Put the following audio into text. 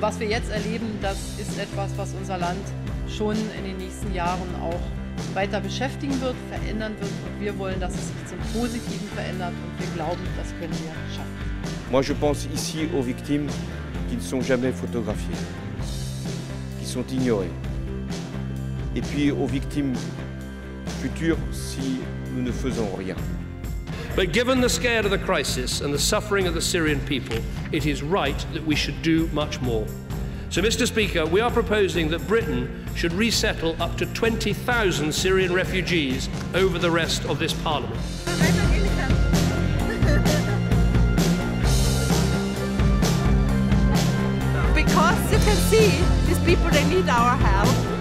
was wir jetzt erleben, das ist etwas, was unser Land schon in den nächsten Jahren auch weiter beschäftigen wird, verändern wird. Und wir wollen, dass es sich zum Positiven verändert. Und wir glauben, das können wir schaffen. Moi, je pense ici aux victimes qui ne sont jamais photographiées, qui sont ignorées. Et puis aux victimes futures si nous ne faisons rien. But given the scale of the crisis and the suffering of the Syrian people, it is right that we should do much more. So, Mr. Speaker, we are proposing that Britain should resettle up to 20,000 Syrian refugees over the rest of this Parliament. Because you can see, these people, they need our help.